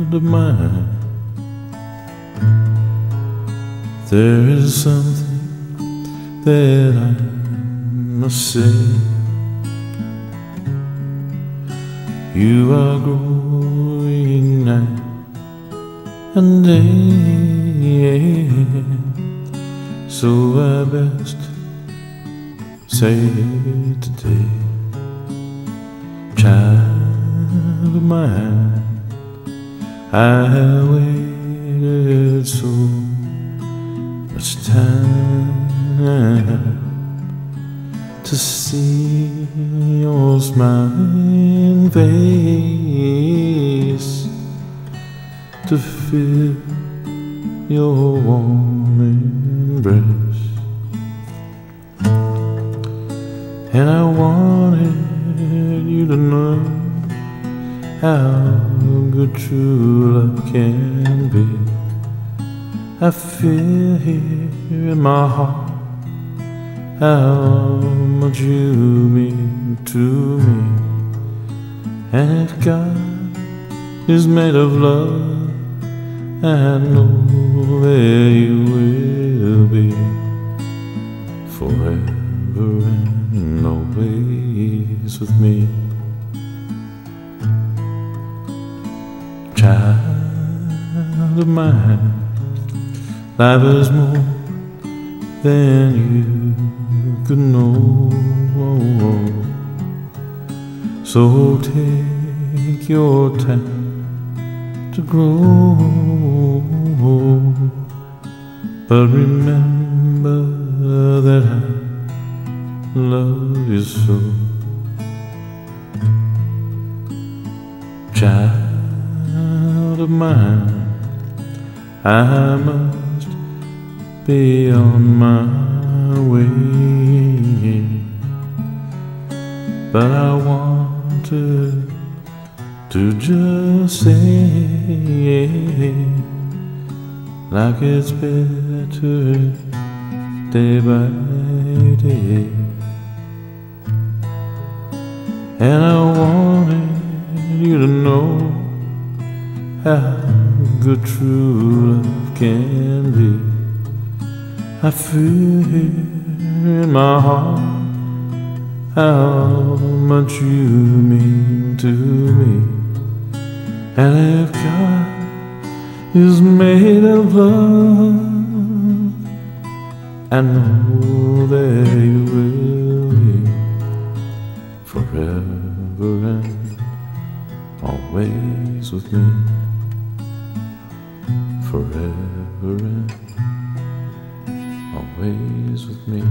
of mine. There is something that I must say. You are growing night and day, so I best say today, child of mine, I waited so much time to see your smiling face, to feel your warm embrace. And I wanted you to know how good true love can be. I feel here in my heart how much you mean to me. And if God is made of love, I know that you will be forever and always with me. Child of mine, life is more than you could know. So take your time to grow. But remember that I love you so. Child of mine, I must be on my way. But I wanted to just say, like it's better day by day. And I wanted you to know how good true love can be. I feel in my heart how much you mean to me. And if God is made of love, I know that you will be forever and always with me. Forever and always with me.